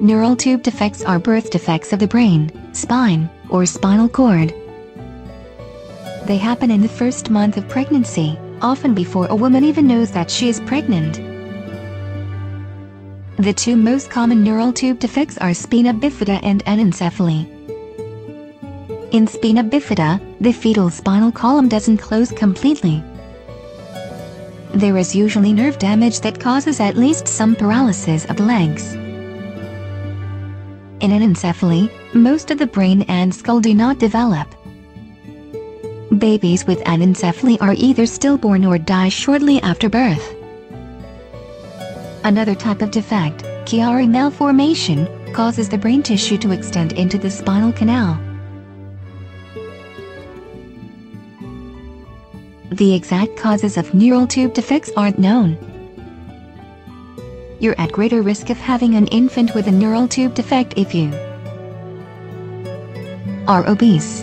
Neural tube defects are birth defects of the brain, spine, or spinal cord. They happen in the first month of pregnancy, often before a woman even knows that she is pregnant. The two most common neural tube defects are spina bifida and anencephaly. In spina bifida, the fetal spinal column doesn't close completely. There is usually nerve damage that causes at least some paralysis of the legs. In anencephaly, most of the brain and skull do not develop. Babies with anencephaly are either stillborn or die shortly after birth. Another type of defect, Chiari malformation, causes the brain tissue to extend into the spinal canal. The exact causes of neural tube defects aren't known. You're at greater risk of having an infant with a neural tube defect if you are obese,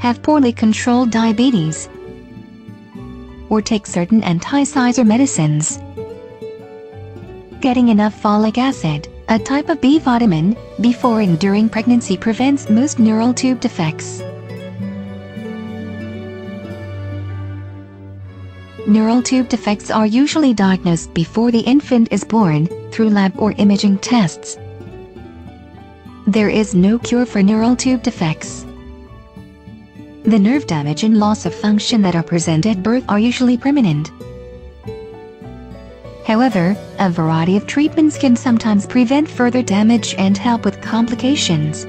have poorly controlled diabetes, or take certain anti-seizure medicines. Getting enough folic acid, a type of B vitamin, before and during pregnancy prevents most neural tube defects. Neural tube defects are usually diagnosed before the infant is born, through lab or imaging tests. There is no cure for neural tube defects. The nerve damage and loss of function that are present at birth are usually permanent. However, a variety of treatments can sometimes prevent further damage and help with complications.